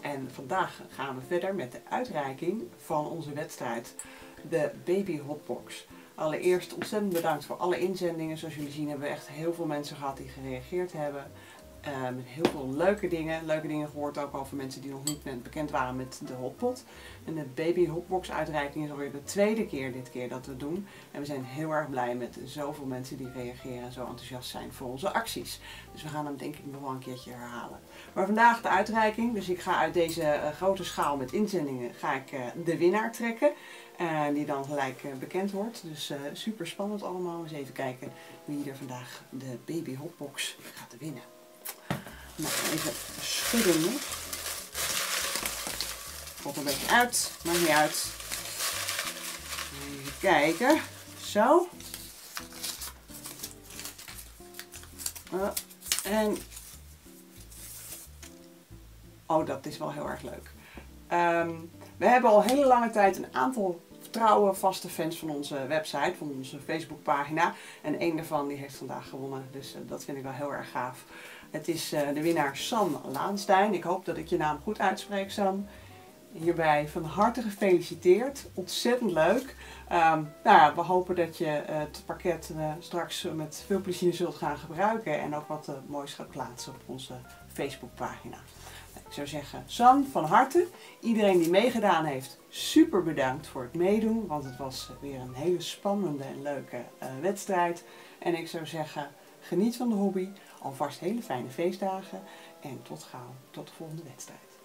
En vandaag gaan we verder met de uitreiking van onze wedstrijd, de Baby Hotbox. Allereerst ontzettend bedankt voor alle inzendingen. Zoals jullie zien hebben we echt heel veel mensen gehad die gereageerd hebben. Met heel veel leuke dingen. Leuke dingen gehoord ook over mensen die nog niet bekend waren met de hotpot. En de baby hotbox uitreiking is alweer de tweede keer dit keer dat we doen. En we zijn heel erg blij met zoveel mensen die reageren en zo enthousiast zijn voor onze acties. Dus we gaan hem denk ik nog wel een keertje herhalen. Maar vandaag de uitreiking. Dus ik ga uit deze uh, grote schaal met inzendingen ga ik uh, de winnaar trekken. Die dan gelijk bekend wordt. Dus super spannend allemaal. Eens even kijken wie er vandaag de baby hotbox gaat winnen. Nou, even schudden nog. Komt een beetje uit, maakt niet uit. Even kijken. Zo. Uh, en. Oh, dat is wel heel erg leuk. Um, we hebben al hele lange tijd een aantal trouwe vaste fans van onze website, van onze Facebookpagina. En een daarvan die heeft vandaag gewonnen, dus uh, dat vind ik wel heel erg gaaf. Het is uh, de winnaar Sam Laanstein. Ik hoop dat ik je naam goed uitspreek, Sam. Hierbij van harte gefeliciteerd. Ontzettend leuk. Um, nou ja, we hopen dat je het pakket uh, straks met veel plezier zult gaan gebruiken en ook wat moois gaat plaatsen op onze Facebookpagina. Ik zou zeggen, Sam, van harte. Iedereen die meegedaan heeft, super bedankt voor het meedoen. Want het was weer een hele spannende en leuke uh, wedstrijd. En ik zou zeggen, geniet van de hobby. Alvast hele fijne feestdagen. En tot gauw, tot de volgende wedstrijd.